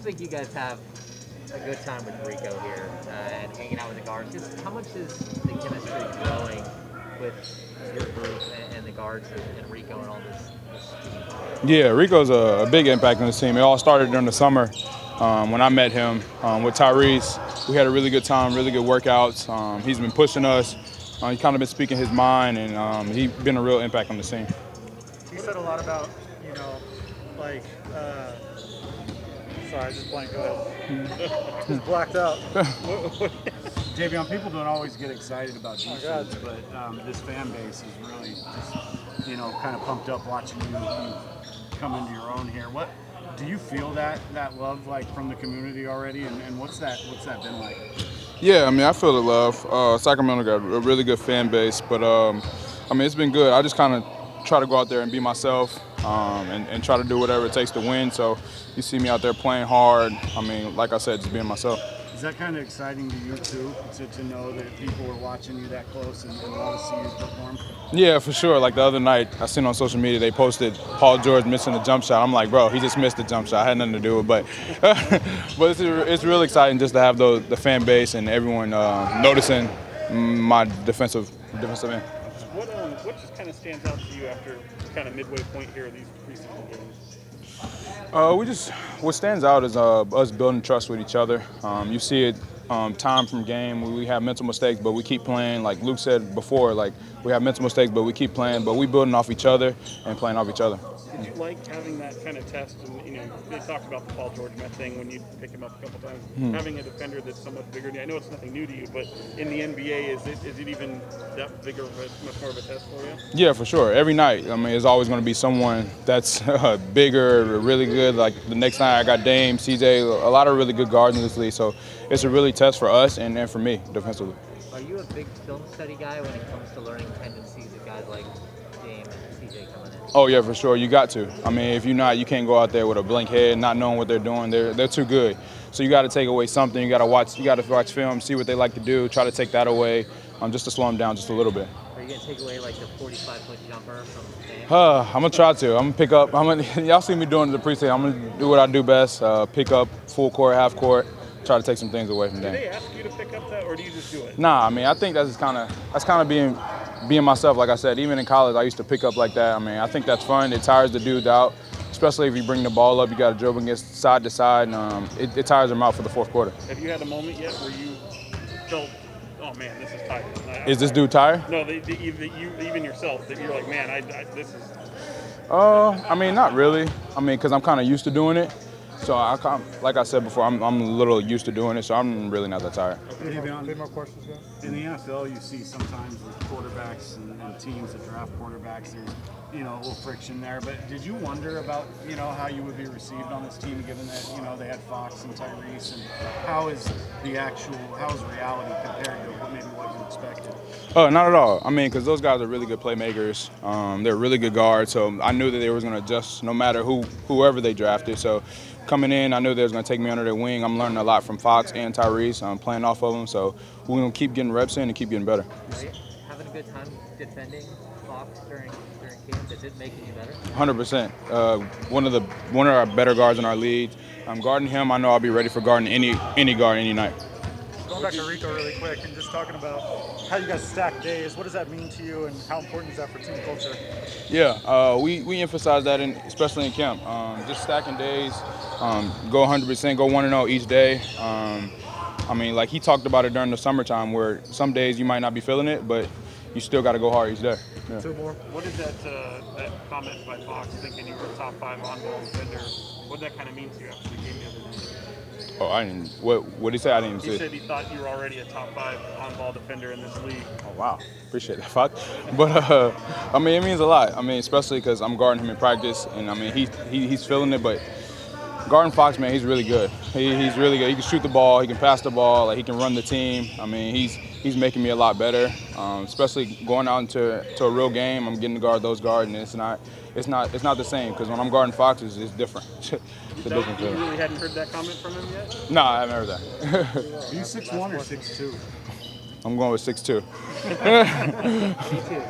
seems like you guys have a good time with Rico here uh, and hanging out with the guards. Just how much is the chemistry growing with your group and, and the guards and, and, Rico and all this, this? Yeah, Rico's a, a, big impact on this team. It all started during the summer um, when I met him um, with Tyrese. We had a really good time, really good workouts. Um, he's been pushing us. Uh, he's kind of been speaking his mind, and um, he's been a real impact on the team. He said a lot about, you know, like. Uh, Sorry, I just blanked out. just blacked out. Davion, people don't always get excited about defense, oh but um, this fan base is really just, you know, kind of pumped up watching you, you come into your own here. What do you feel that that love like from the community already, and, and what's that what's that been like? Yeah, I mean, I feel the love. Uh, Sacramento got a really good fan base, but um, I mean, it's been good. I just kind of try to go out there and be myself um, and, and, try to do whatever it takes to win. So you see me out there playing hard. I mean, like I said, just being myself. Is that kind of exciting to you too, to, to know that people are watching you that close and, and want to see you perform? Yeah, for sure. Like the other night, I seen on social media they posted Paul George missing a jump shot. I'm like, bro, he just missed the jump shot. I had nothing to do with it, but but it's it's real exciting just to have the the fan base and everyone uh, noticing my defensive defensive end. What just kind of stands out to you after kind of midway point here of these preseason games? Uh, we just what stands out is uh, us building trust with each other. Um, you see it um, time from game. We have mental mistakes, but we keep playing. Like Luke said before, like we have mental mistakes, but we keep playing. But we building off each other and playing off each other. Did you like having that kind of test? And you know, they talked about the Paul George Met thing when you pick him up a couple times. Hmm. Having a defender that's somewhat bigger. I know it's nothing new to you, but in the NBA, is it is it even that bigger of a, much more of a test for you? Yeah, for sure. Every night, I mean, it's always going to be someone that's uh, bigger, really good. Like the next night, I got Dame, CJ, a lot of really good guards in this league. So it's a really test for us and, and for me defensively. Are you a big film study guy when it comes to learning tendencies of guys like Dame and CJ coming in? Oh yeah, for sure. You got to. I mean, if you're not, you can't go out there with a blank head, not knowing what they're doing. They're they're too good. So you got to take away something. You got to watch. You got to watch film, see what they like to do, try to take that away, um, just to slow them down just a little bit. Are you gonna take away like the 45 foot jumper from Dame? Uh, I'm gonna try to. I'm gonna pick up. I'm gonna. Y'all see me doing the preseason. I'm gonna do what I do best. Uh, pick up full court, half court try to take some things away from them. Do they ask you to pick up that, or do you just do it? Nah, I mean, I think that's kind of that's kind of being being myself. Like I said, even in college, I used to pick up like that. I mean, I think that's fun. It tires the dudes out, especially if you bring the ball up. You got to dribble against side to side, and um, it, it, tires them out for the fourth quarter. Have you had a moment yet where you felt, oh man, this is tired? Is this dude tired? No, the, the, the, you, even yourself, that you're like, man, I, I this is. Uh, I mean, not really. I mean, because I'm kind of used to doing it. So I like I said before, I'm, I'm a little used to doing it, so I'm really not that tired. Any more questions, guys? In the NFL, you see sometimes with quarterbacks and, and, teams that draft quarterbacks, there's you know a little friction there. But did you wonder about you know how you would be received on this team, given that you know they had Fox and Tyrese, and how is the actual how is reality compared to what maybe what you expected? Oh, not at all. I mean, because those guys are really good playmakers. Um, they're really good guards, so I knew that they were going to adjust no matter who whoever they drafted. So coming in, I knew they was going to take me under their wing. I'm learning a lot from Fox and Tyrese. I'm playing off of them, so we're going to keep getting reps in and keep getting better. Are you having a good time defending Fox during during camp? Does it make you better? 100%. Uh, one of the one of our better guards in our league. I'm guarding him. I know I'll be ready for guarding any any guard any night. Going back to Rico really quick and just talking about how you guys stack days. What does that mean to you, and how important is that for team culture? Yeah, uh, we we emphasize that, in, especially in camp. Um, just stacking days, um, go 100%, go one and zero oh each day. Um, I mean, like he talked about it during the summertime, where some days you might not be feeling it, but you still got to go hard each day. Yeah. Two more. What did that uh, that comment by Fox thinking you were a top five on-ball defender? What did that kind of mean to you after the game the other day? Oh, I didn't. What What did he say? I didn't he see. He said he thought you were already a top five on-ball defender in this league. Oh wow, appreciate that, fuck. But uh, I mean, it means a lot. I mean, especially because I'm guarding him in practice, and I mean, he, he he's feeling it. But guarding Fox, man, he's really good. He, he's really good. He can shoot the ball. He can pass the ball. Like he can run the team. I mean, he's he's making me a lot better. Um, especially going out into to a real game, I'm getting to guard those guards, and it's not it's not it's not the same because when I'm guarding Foxes, it's, it's different. it's a different feeling. You really hadn't heard that comment from him yet? No, I haven't heard that. Are you six one or six two? I'm going with six two. Me too.